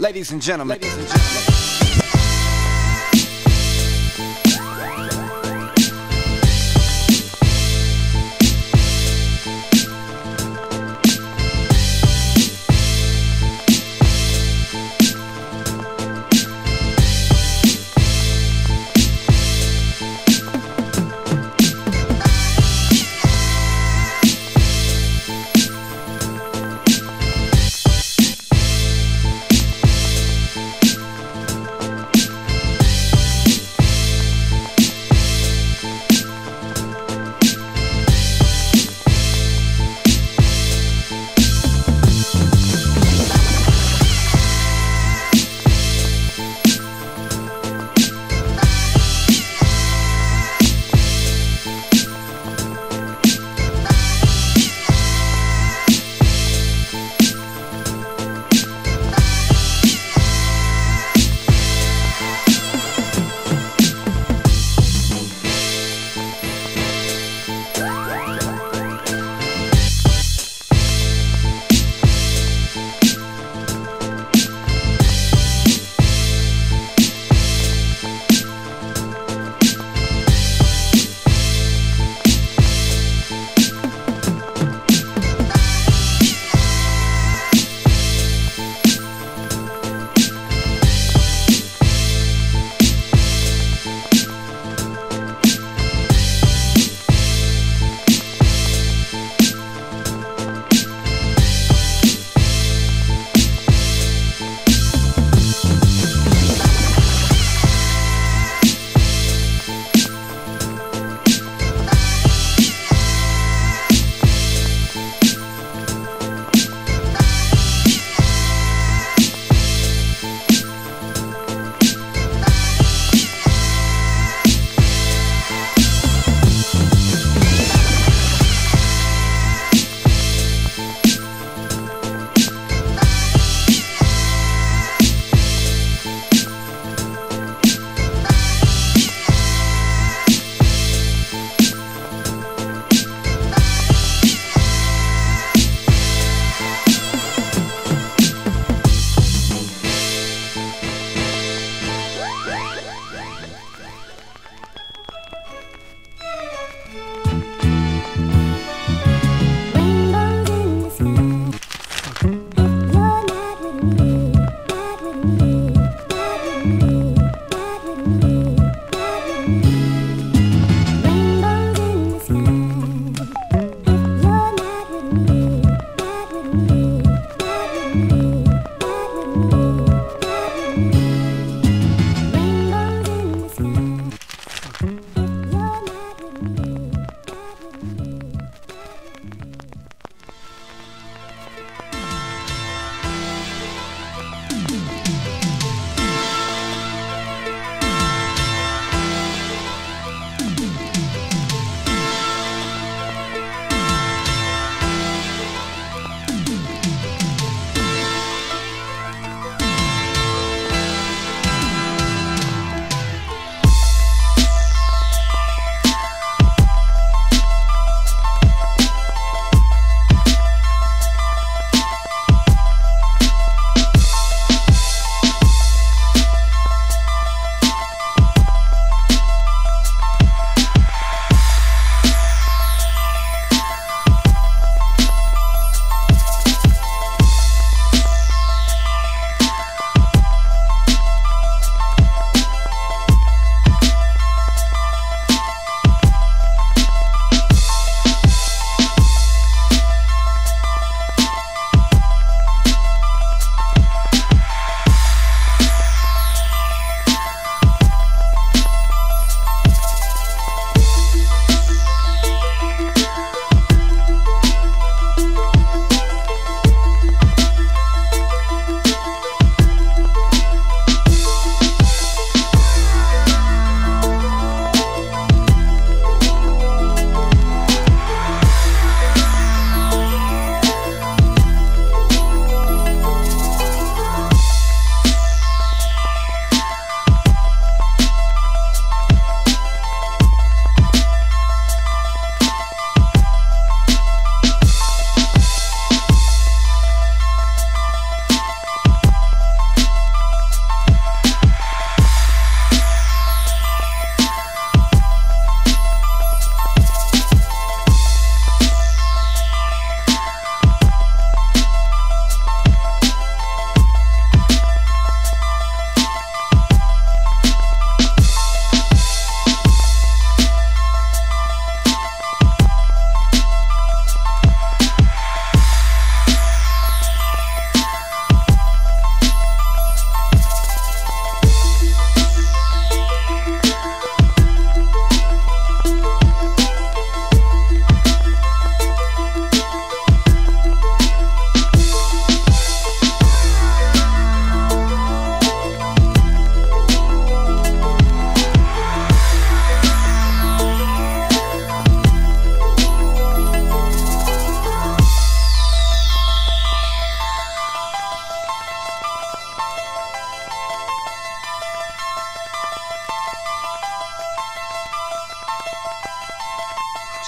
Ladies and gentlemen. Ladies and gentlemen.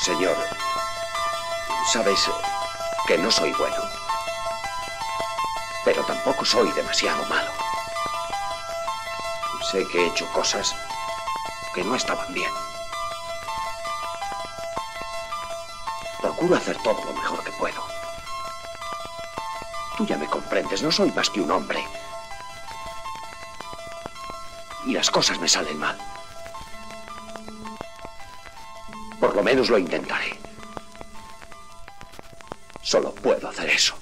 Señor, sabes que no soy bueno, pero tampoco soy demasiado malo. Sé que he hecho cosas que no estaban bien. Procuro hacer todo lo mejor que puedo. Tú ya me comprendes, no soy más que un hombre. Y las cosas me salen mal. Lo menos lo intentaré. Solo puedo hacer eso.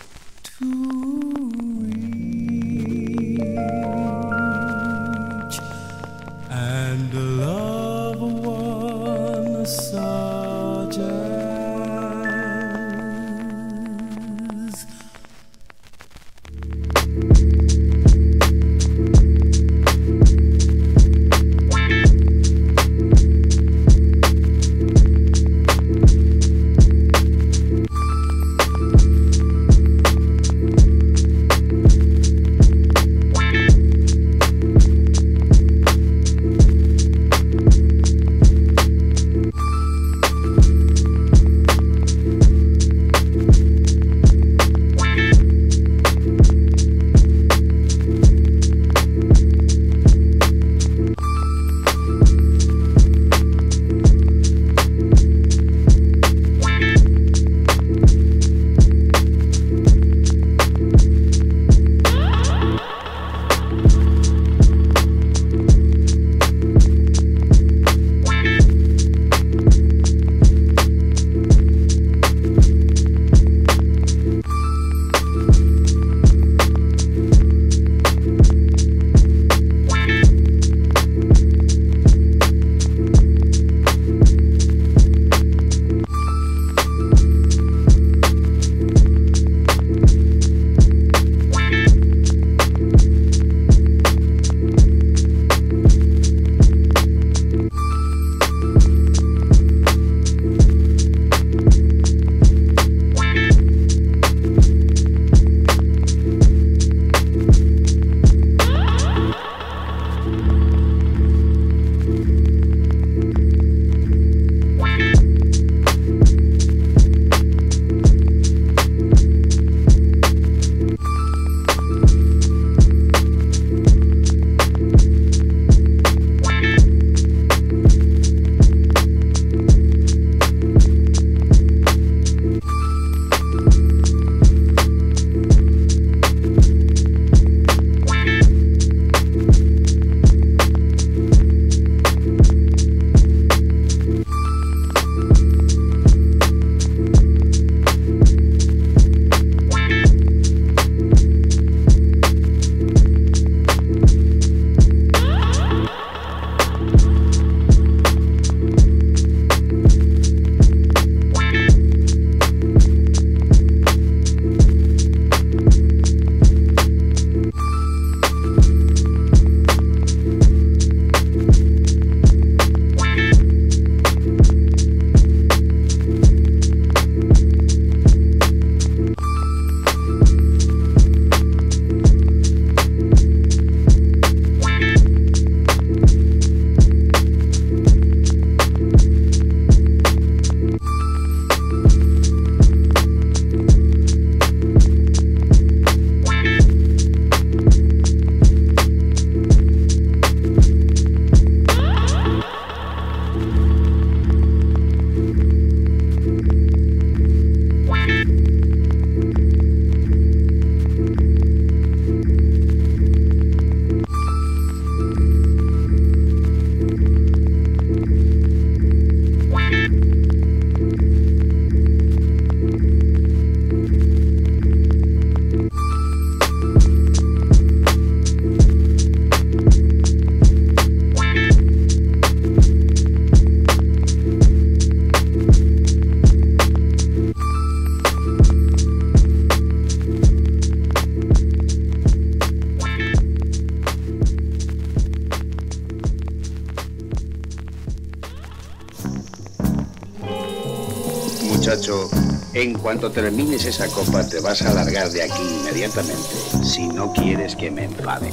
En cuanto termines esa copa te vas a largar de aquí inmediatamente si no quieres que me enfade.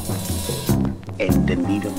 ¿Entendido?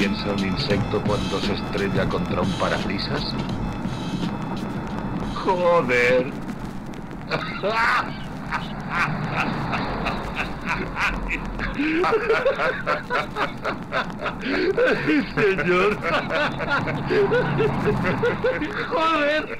Piensa un insecto cuando se estrella contra un parabrisas? Joder. Señor. Joder.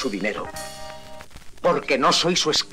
su dinero, porque no soy su esclavo.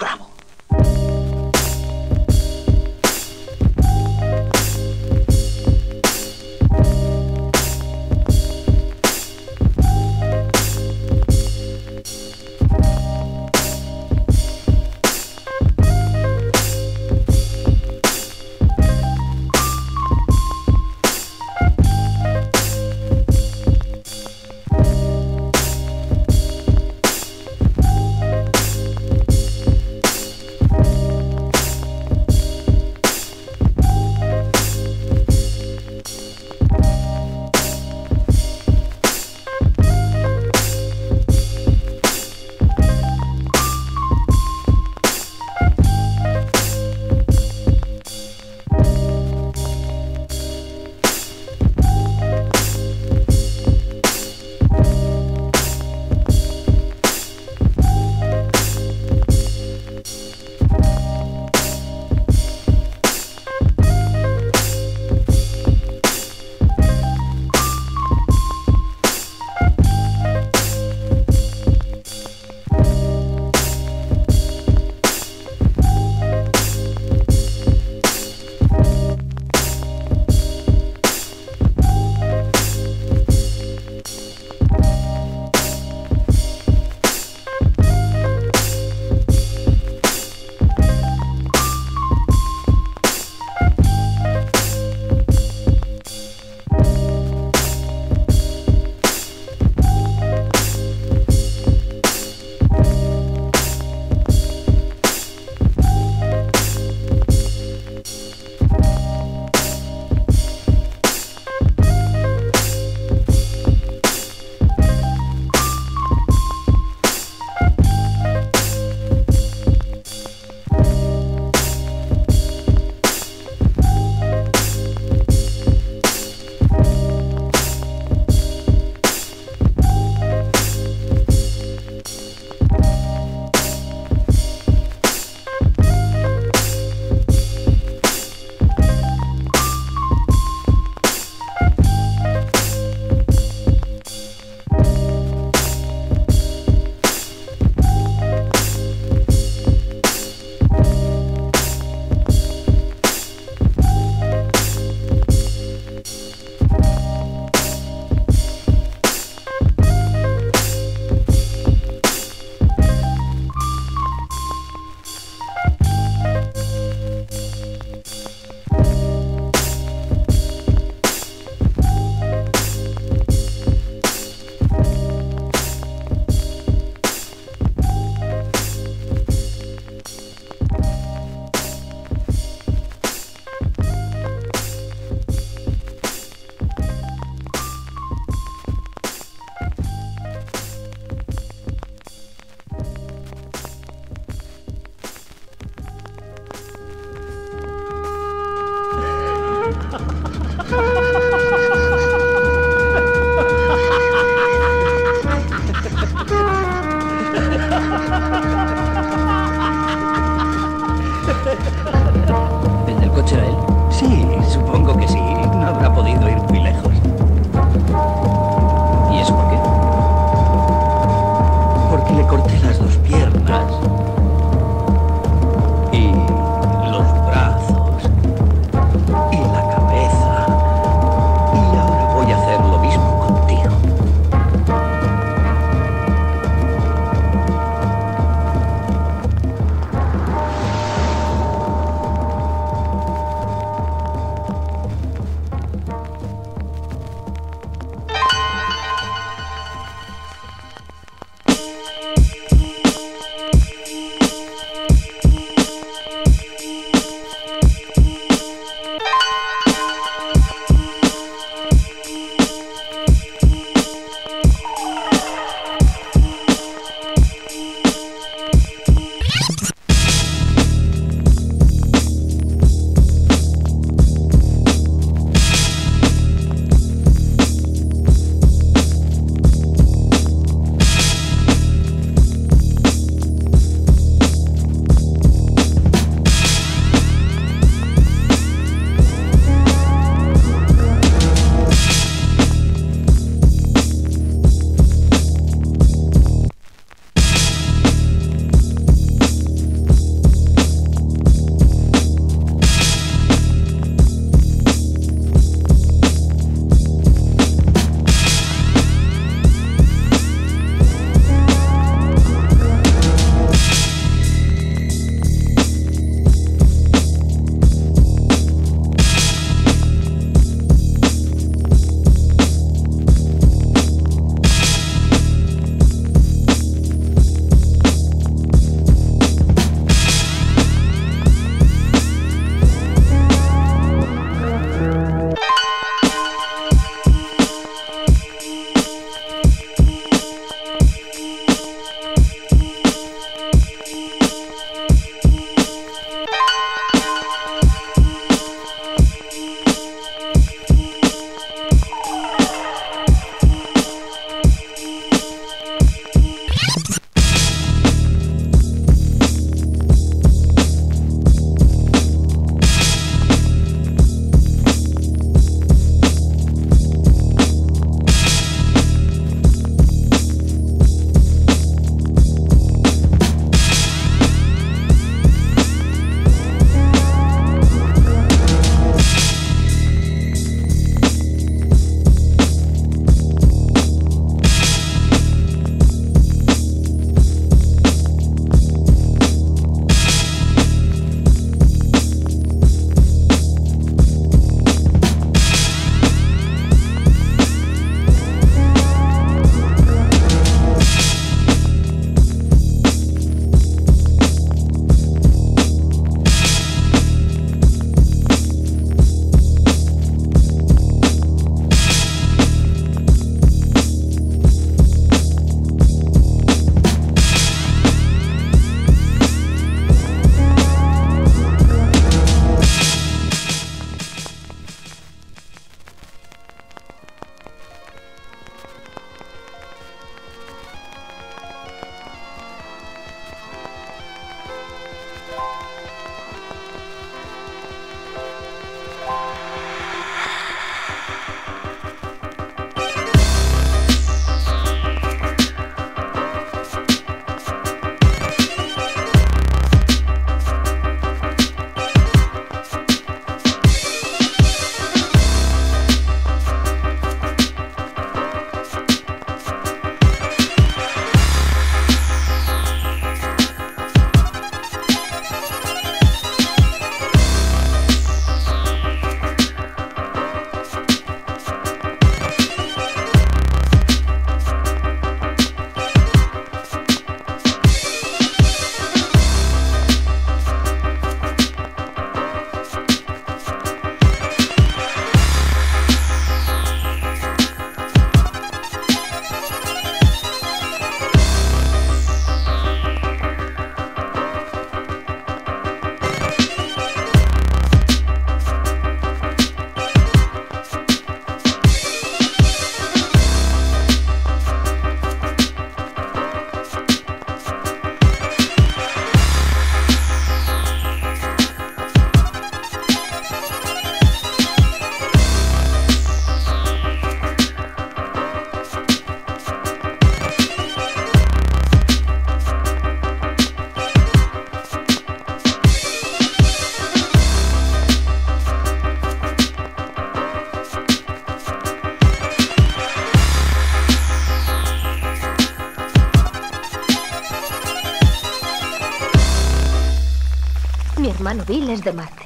Bill es de Marte.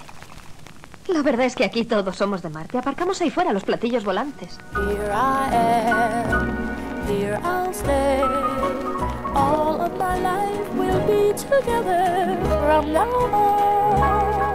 La verdad es que aquí todos somos de Marte. Aparcamos ahí fuera los platillos volantes. Here I am, here I'll stay. All of my life will be together from now on.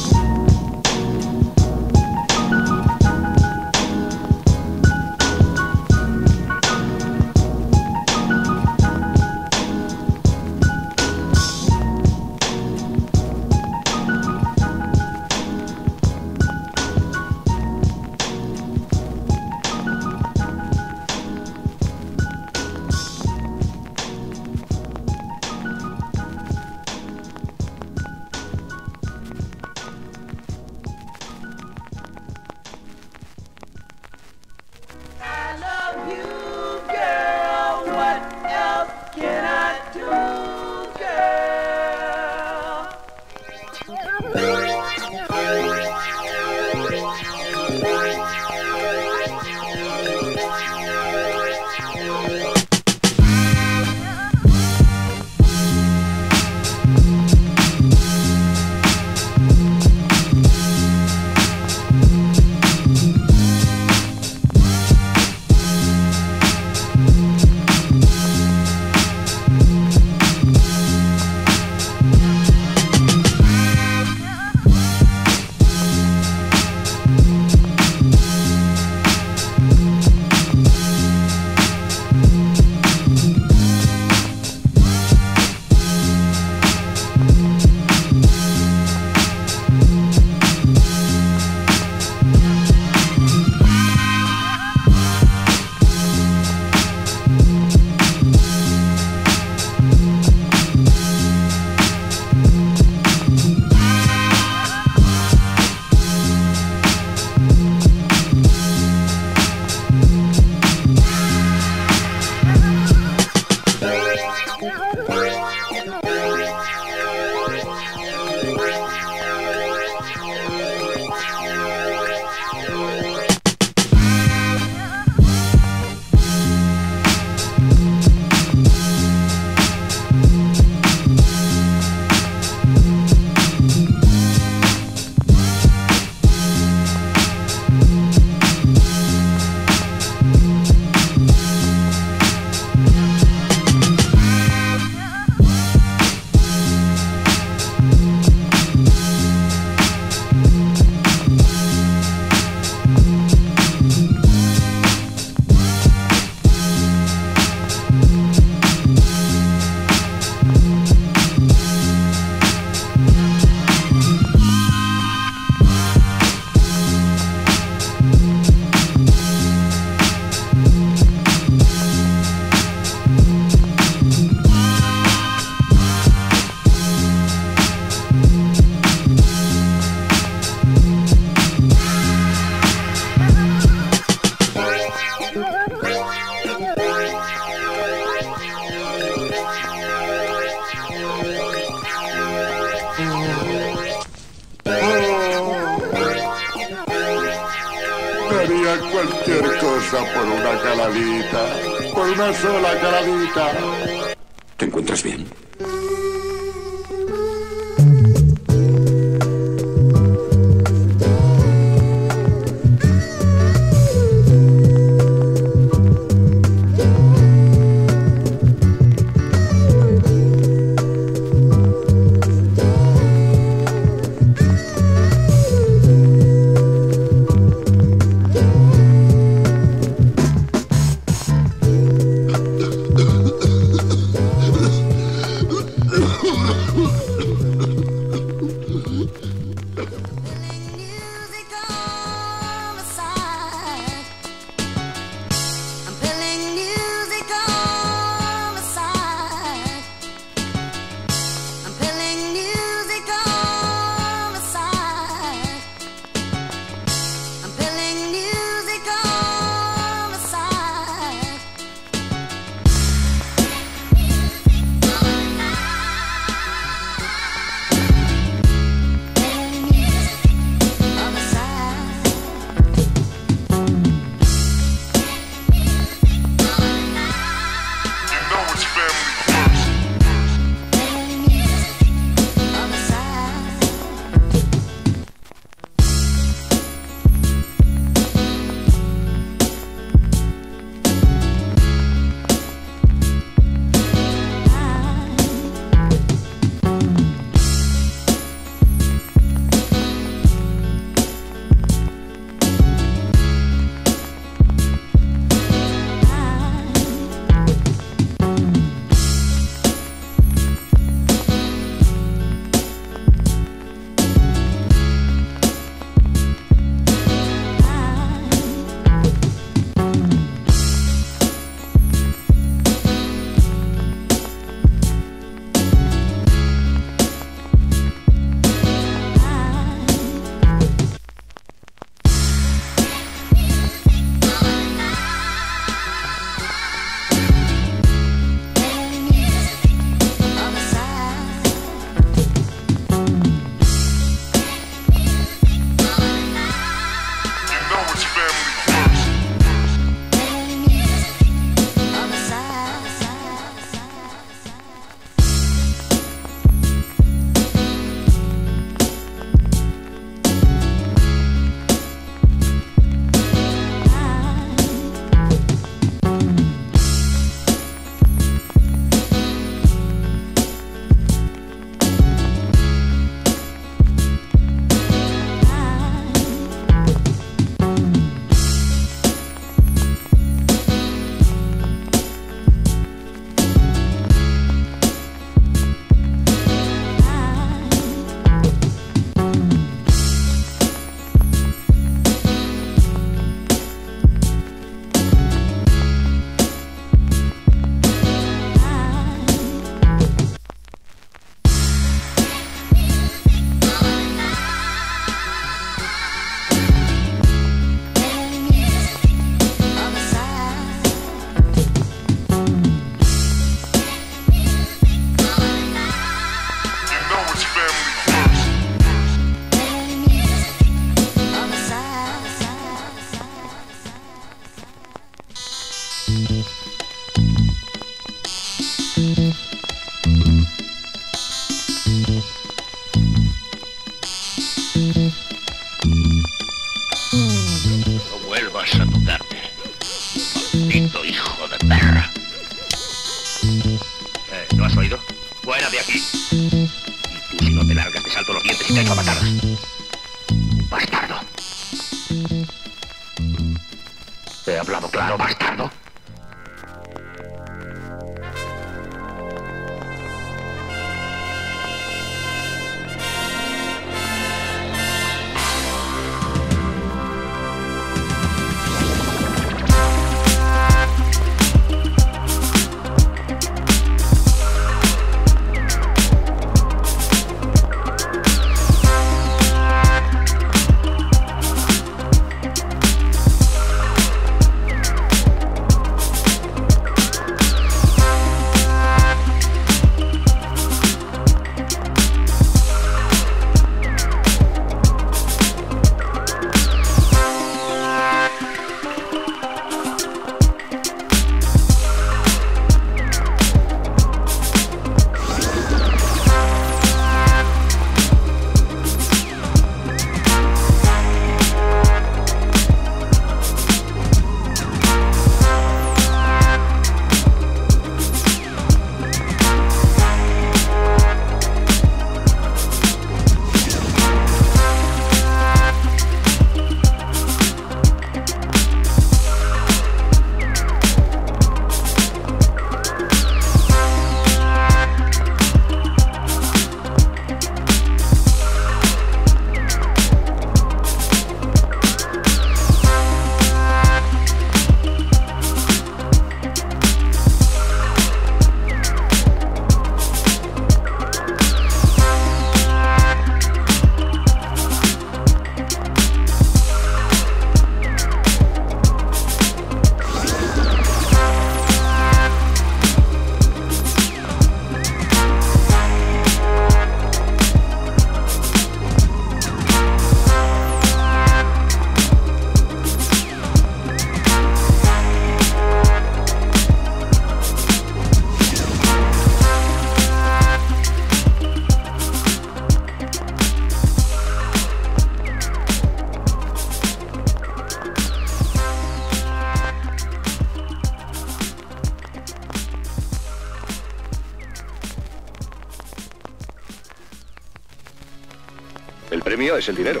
Es el dinero.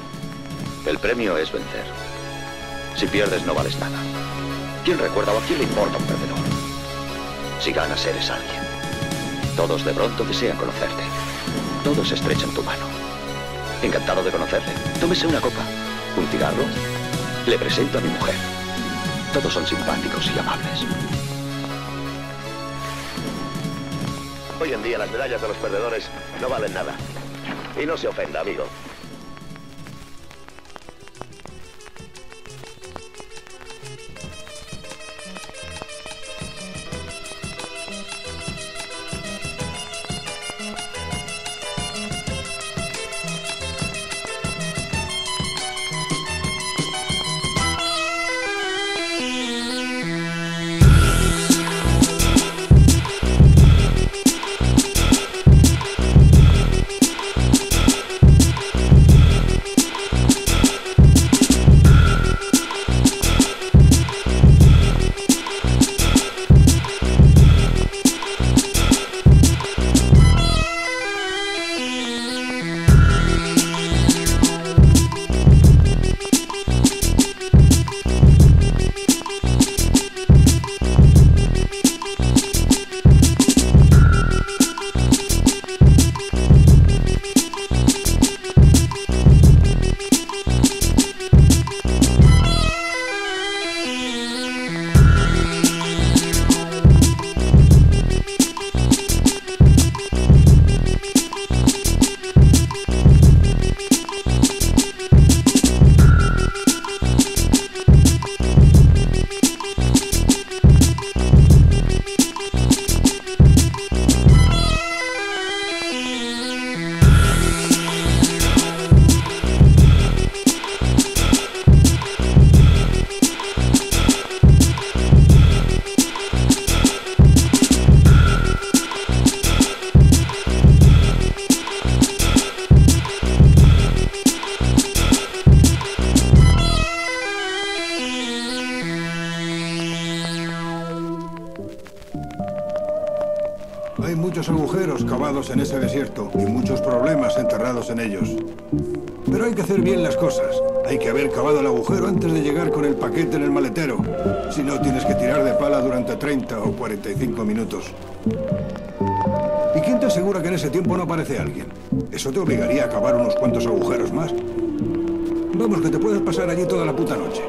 El premio es vencer. Si pierdes no vales nada. ¿Quién recuerda o a quién le importa un perdedor? Si ganas eres alguien. Todos de pronto desean conocerte. Todos estrechan tu mano. Encantado de conocerle. Tómese una copa. Un cigarro. Le presento a mi mujer. Todos son simpáticos y amables. Hoy en día las medallas de los perdedores no valen nada. Y no se ofenda, amigo. Eso te obligaría a cavar unos cuantos agujeros más. Vamos, que te puedes pasar allí toda la puta noche.